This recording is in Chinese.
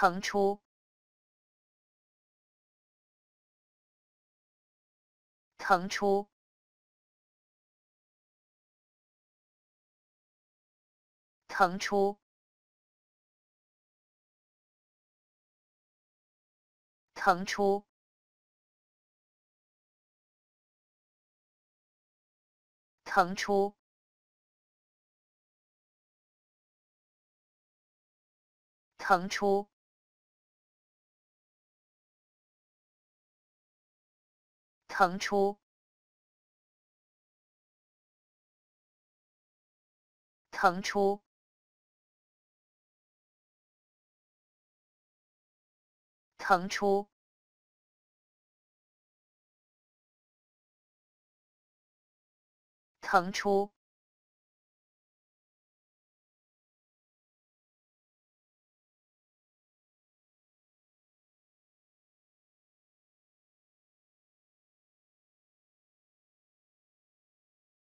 腾出，腾出，腾出，腾出。腾出，腾出，腾出，腾出，腾出。腾出，